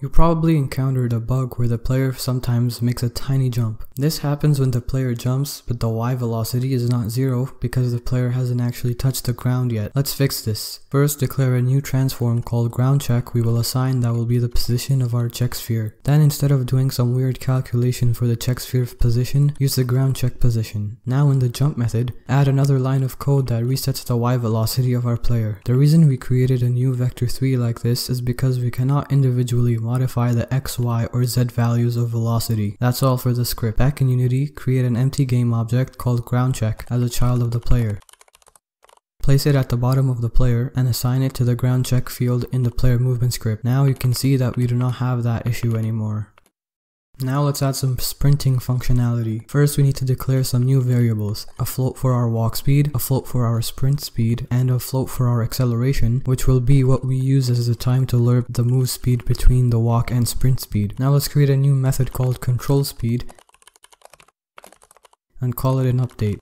You probably encountered a bug where the player sometimes makes a tiny jump. This happens when the player jumps, but the Y velocity is not zero because the player hasn't actually touched the ground yet. Let's fix this. First, declare a new transform called ground check we will assign that will be the position of our check sphere. Then instead of doing some weird calculation for the check sphere position, use the ground check position. Now in the jump method, add another line of code that resets the Y velocity of our player. The reason we created a new vector 3 like this is because we cannot individually modify the x, y, or z values of velocity. That's all for the script. Back in Unity, create an empty game object called groundCheck as a child of the player. Place it at the bottom of the player and assign it to the ground check field in the player movement script. Now you can see that we do not have that issue anymore. Now let's add some sprinting functionality. First we need to declare some new variables, a float for our walk speed, a float for our sprint speed, and a float for our acceleration, which will be what we use as the time to lerp the move speed between the walk and sprint speed. Now let's create a new method called control speed and call it an update.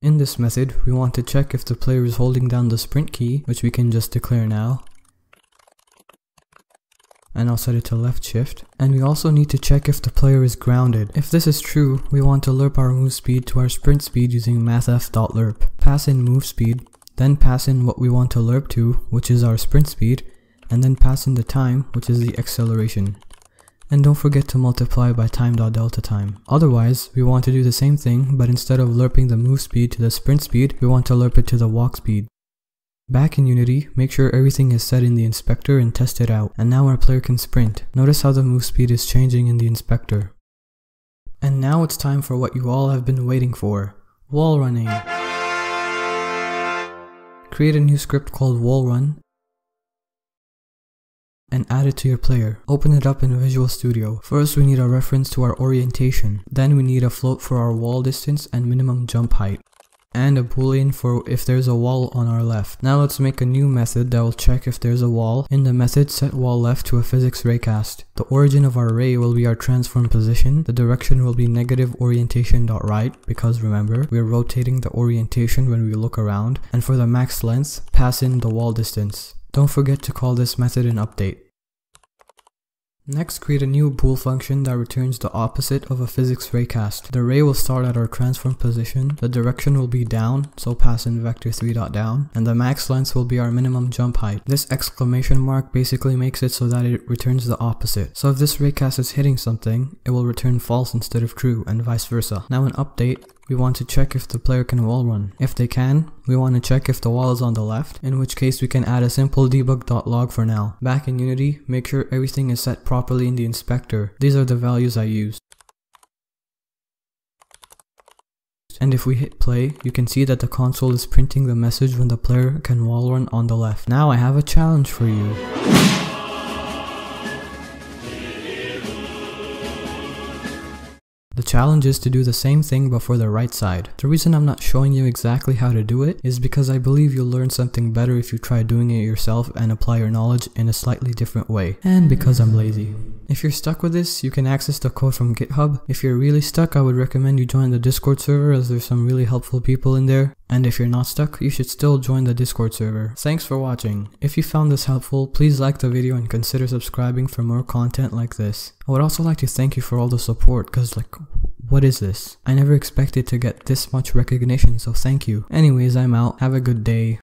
In this method, we want to check if the player is holding down the sprint key, which we can just declare now, and I'll set it to left shift. And we also need to check if the player is grounded. If this is true, we want to lerp our move speed to our sprint speed using mathf.lerp. Pass in move speed, then pass in what we want to lerp to, which is our sprint speed, and then pass in the time, which is the acceleration. And don't forget to multiply by time.delta time. Otherwise, we want to do the same thing, but instead of lerping the move speed to the sprint speed, we want to lerp it to the walk speed. Back in Unity, make sure everything is set in the inspector and test it out, and now our player can sprint. Notice how the move speed is changing in the inspector. And now it's time for what you all have been waiting for, wall running. Create a new script called wall run and add it to your player. Open it up in Visual Studio. First we need a reference to our orientation, then we need a float for our wall distance and minimum jump height and a boolean for if there's a wall on our left. Now let's make a new method that will check if there's a wall. In the method set wall left to a physics raycast. The origin of our ray will be our transform position. The direction will be negative orientation dot right because remember we're rotating the orientation when we look around and for the max length pass in the wall distance. Don't forget to call this method an update. Next, create a new bool function that returns the opposite of a physics raycast. The ray will start at our transform position, the direction will be down, so pass in vector3.down, and the max length will be our minimum jump height. This exclamation mark basically makes it so that it returns the opposite. So if this raycast is hitting something, it will return false instead of true, and vice versa. Now an update, we want to check if the player can wall run. If they can, we want to check if the wall is on the left, in which case we can add a simple debug.log for now. Back in Unity, make sure everything is set properly in the inspector. These are the values I used. And if we hit play, you can see that the console is printing the message when the player can wall run on the left. Now I have a challenge for you. The challenge is to do the same thing but for the right side. The reason I'm not showing you exactly how to do it is because I believe you'll learn something better if you try doing it yourself and apply your knowledge in a slightly different way. And because I'm lazy. If you're stuck with this, you can access the code from GitHub. If you're really stuck, I would recommend you join the Discord server as there's some really helpful people in there. And if you're not stuck, you should still join the Discord server. Thanks for watching. If you found this helpful, please like the video and consider subscribing for more content like this. I would also like to thank you for all the support cause like, what is this? I never expected to get this much recognition so thank you. Anyways, I'm out. Have a good day.